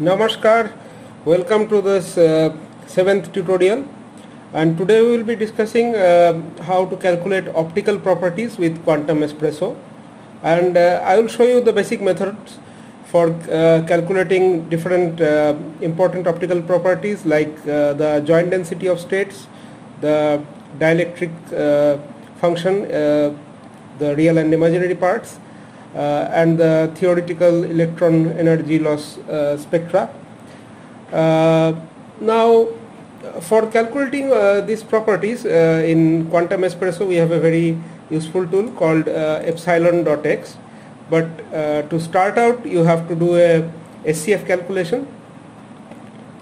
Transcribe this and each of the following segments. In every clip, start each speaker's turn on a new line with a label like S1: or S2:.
S1: Namaskar, welcome to this uh, seventh tutorial. And today we will be discussing uh, how to calculate optical properties with quantum espresso. And uh, I will show you the basic methods for uh, calculating different uh, important optical properties like uh, the joint density of states, the dielectric function, the real and imaginary parts and the theoretical electron energy loss uh, spectra. Uh, now for calculating these properties in quantum espresso we have a very useful tool called epsilon.x but to start out you have to do a SCF calculation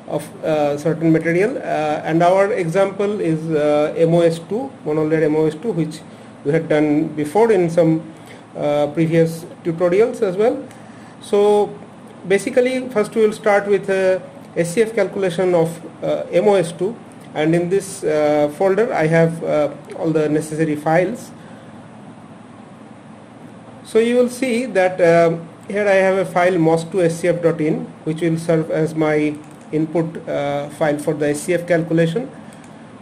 S1: of uh, certain material uh, and our example is uh, MOS2 monolayer MOS2 which we had done before in some uh, previous tutorials as well. So basically first we will start with a SCF calculation of uh, MOS2 and in this uh, folder I have all the necessary files. So you will see that um, here I have a file mos2scf.in which will serve as my input uh, file for the SCF calculation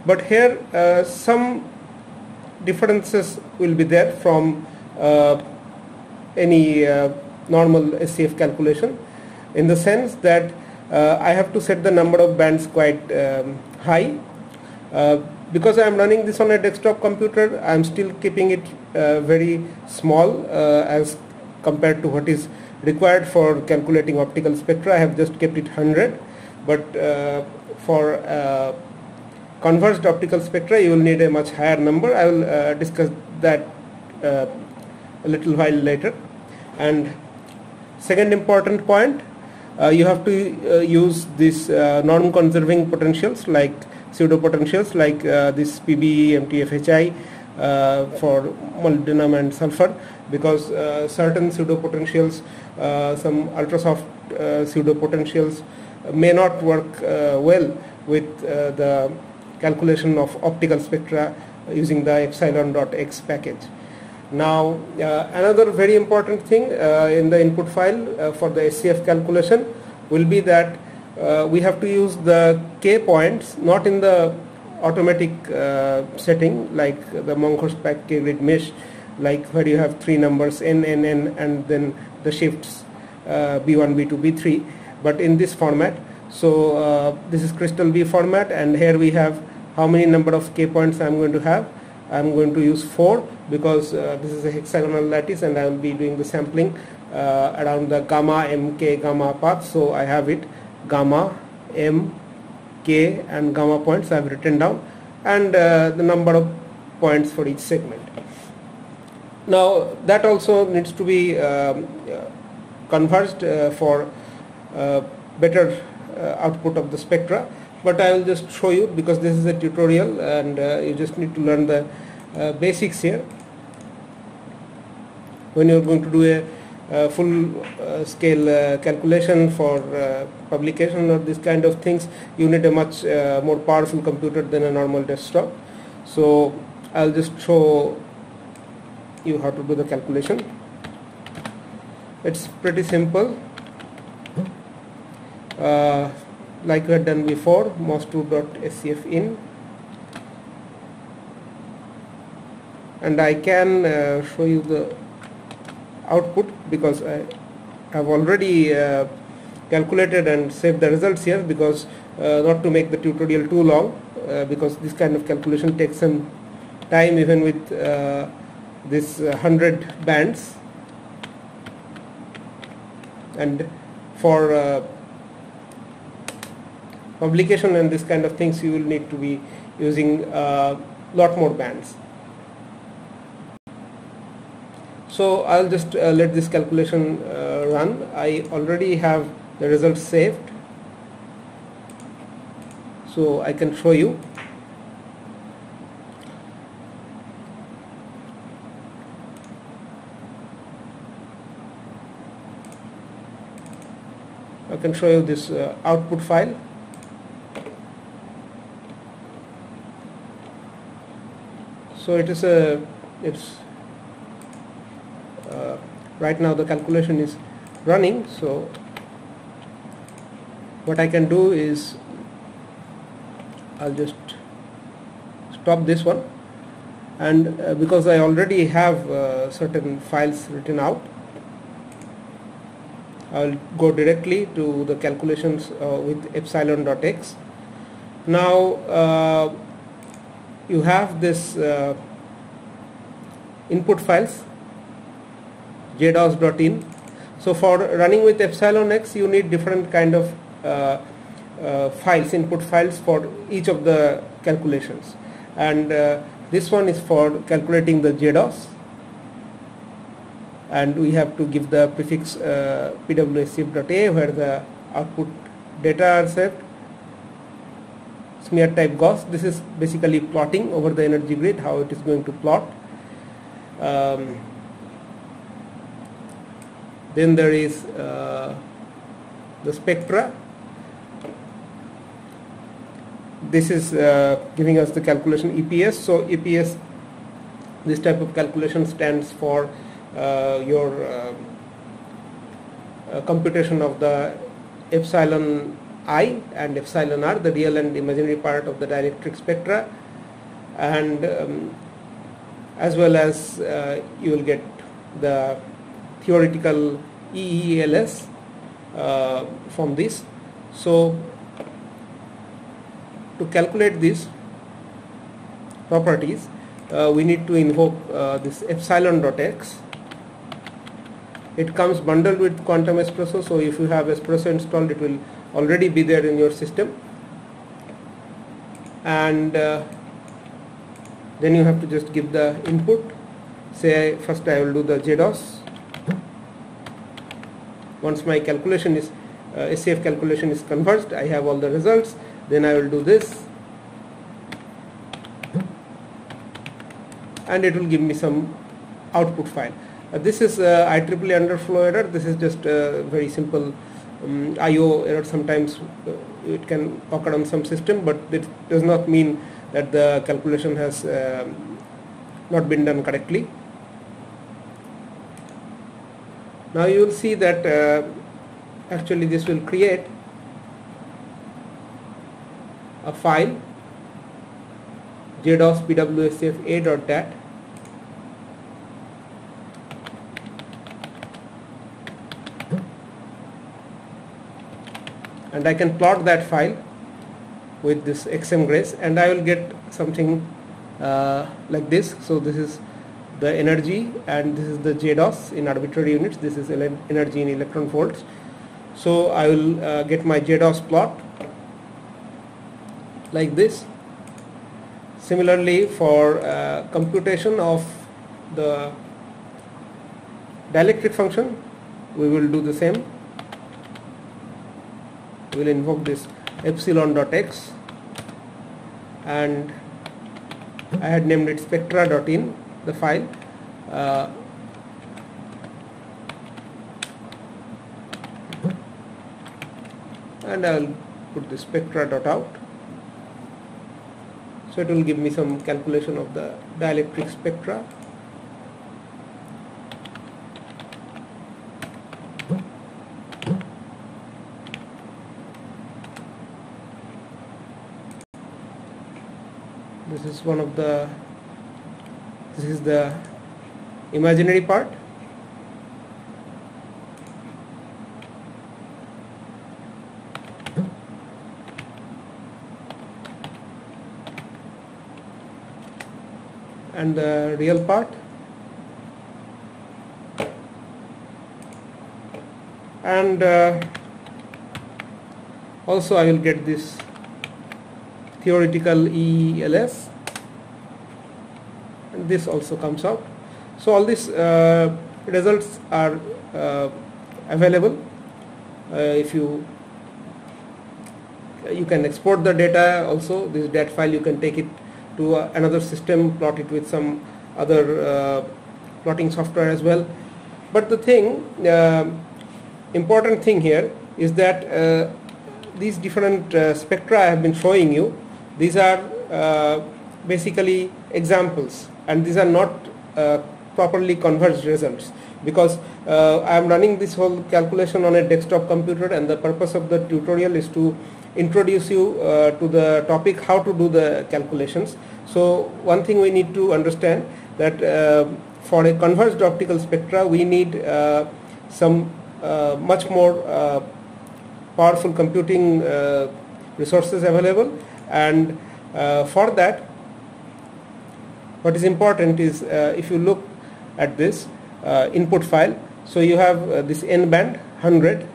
S1: but here uh, some differences will be there from uh, any uh, normal SCF calculation in the sense that uh, I have to set the number of bands quite um, high. Because I am running this on a desktop computer I am still keeping it very small as compared to what is required for calculating optical spectra. I have just kept it 100 but uh, for uh, converged optical spectra you will need a much higher number. I will uh, discuss that a little while later and second important point uh, you have to uh, use these uh, norm-conserving potentials like pseudo potentials like uh, this PBE, MTFHI uh, for molybdenum and sulfur because uh, certain pseudo potentials some ultra soft pseudo potentials may not work well with the calculation of optical spectra using the epsilon dot x package. Now uh, another very important thing uh, in the input file uh, for the SCF calculation will be that we have to use the K points not in the automatic setting like the Monkhorst-Pack K-grid mesh like where you have three numbers n, n, n and then the shifts B1, B2, B3 but in this format. So uh, this is crystal B format and here we have how many number of K points I'm going to have I'm going to use 4 because uh, this is a hexagonal lattice and I will be doing the sampling uh, around the gamma mk gamma path. So I have it gamma m k and gamma points I have written down and uh, the number of points for each segment. Now that also needs to be um, converged uh, for uh, better uh, output of the spectra but I will just show you because this is a tutorial and uh, you just need to learn the uh, basics here. When you are going to do a uh, full uh, scale uh, calculation for uh, publication or this kind of things you need a much more powerful computer than a normal desktop. So I'll just show you how to do the calculation. It's pretty simple. Uh, like we had done before mos2.scf in. And I can uh, show you the output because I have already uh, calculated and saved the results here because uh, not to make the tutorial too long uh, because this kind of calculation takes some time even with uh, this 100 bands. And for publication and this kind of things you will need to be using a lot more bands. So I'll just uh, let this calculation uh, run. I already have the results saved. So I can show you. I can show you this uh, output file so it is a it's uh, right now the calculation is running so what I can do is I'll just stop this one. And uh, because I already have uh, certain files written out I'll go directly to the calculations uh, with epsilon.x now uh, you have this uh, input files jdos.in so for running with epsilon x you need different kind of uh, uh, files input files for each of the calculations. And uh, this one is for calculating the JDOS. And we have to give the prefix uh, pwscf.a where the output data are saved smear type Gauss this is basically plotting over the energy grid how it is going to plot. Um, then there is uh, the spectra. This is uh, giving us the calculation EPS so EPS this type of calculation stands for uh, your uh, uh, computation of the epsilon i and epsilon r the real and imaginary part of the dielectric spectra. And um, as well as uh, you will get the theoretical EELS uh, from this. So to calculate these properties uh, we need to invoke uh, this epsilon dot x. It comes bundled with quantum espresso so if you have espresso installed it will already be there in your system. And uh, then you have to just give the input. Say first I will do the JDOS once my calculation is uh, SCF calculation is converged I have all the results. Then I will do this. And it will give me some output file. Uh, this is uh, IEEE underflow error. This is just a very simple um, IO error sometimes uh, it can occur on some system but it does not mean that the calculation has uh, not been done correctly. Now you will see that uh, actually this will create a file jdos and I can plot that file with this xmgrace and I will get something uh, like this. So this is the energy and this is the JDOS in arbitrary units. This is energy in electron volts. So I will uh, get my JDOS plot like this. Similarly for uh, computation of the dielectric function we will do the same we will invoke this epsilon dot x and I had named it spectra dot in the file. Uh, and I will put the spectra dot out. So it will give me some calculation of the dielectric spectra this is one of the this is the imaginary part. And the real part. And uh, also I will get this theoretical EELS and this also comes out. So all these uh, results are uh, available. Uh, if you you can export the data also. This dat file you can take it to uh, another system plot it with some other uh, plotting software as well. But the thing uh, important thing here is that these different spectra I have been showing you these are uh, basically examples and these are not uh, properly converged results because uh, I am running this whole calculation on a desktop computer and the purpose of the tutorial is to introduce you uh, to the topic how to do the calculations. So one thing we need to understand that uh, for a converged optical spectra we need uh, some uh, much more uh, powerful computing resources available and for that what is important is if you look at this input file so you have this n band 100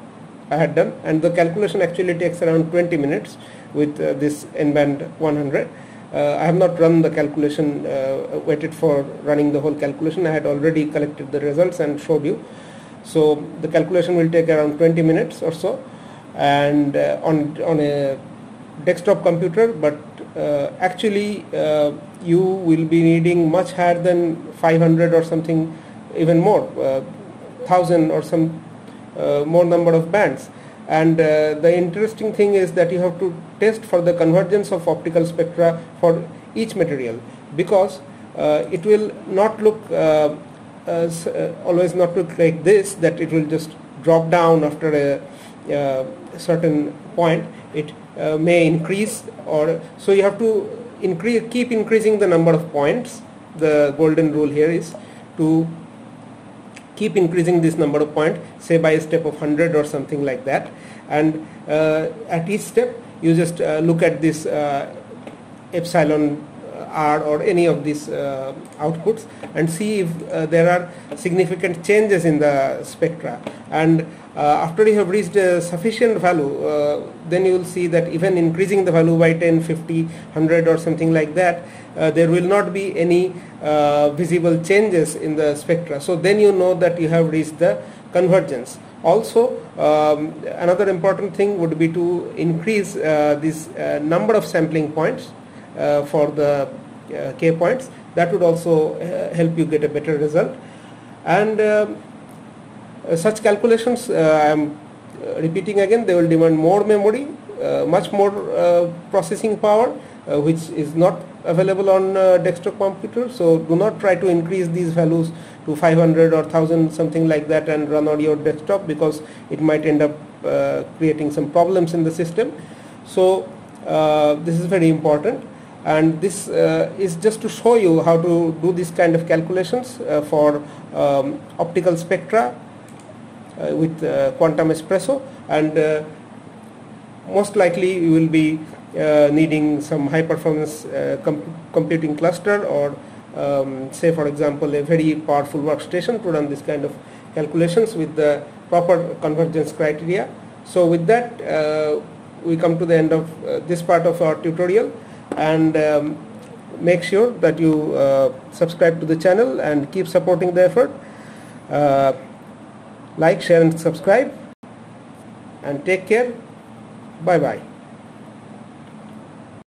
S1: I had done and the calculation actually takes around 20 minutes with uh, this n-band 100 uh, I have not run the calculation uh, waited for running the whole calculation. I had already collected the results and showed you. So the calculation will take around 20 minutes or so. And uh, on on a desktop computer but uh, actually uh, you will be needing much higher than 500 or something even more thousand or some uh, more number of bands. And uh, the interesting thing is that you have to test for the convergence of optical spectra for each material because uh, it will not look uh, uh, always not look like this that it will just drop down after a, uh, certain point it may increase or so you have to increase keep increasing the number of points. The golden rule here is to keep increasing this number of points say by a step of 100 or something like that. And uh, at each step you just uh, look at this uh, epsilon R or any of these uh, outputs and see if uh, there are significant changes in the spectra. And uh, after you have reached a sufficient value uh, then you will see that even increasing the value by 10 50 100 or something like that uh, there will not be any uh, visible changes in the spectra. So then you know that you have reached the convergence. Also um, another important thing would be to increase this number of sampling points uh, for the uh, k points. That would also uh, help you get a better result. And such calculations I am repeating again they will demand more memory much more processing power which is not available on uh, desktop computer. So do not try to increase these values to 500 or 1000 something like that and run on your desktop because it might end up uh, creating some problems in the system. So uh, this is very important. And this uh, is just to show you how to do this kind of calculations uh, for um, optical spectra uh, with uh, quantum espresso and uh, most likely you will be uh, needing some high performance com computing cluster or um, say for example a very powerful workstation to run this kind of calculations with the proper convergence criteria so with that we come to the end of this part of our tutorial and um, make sure that you uh, subscribe to the channel and keep supporting the effort. Like, share and subscribe and take care. Bye bye.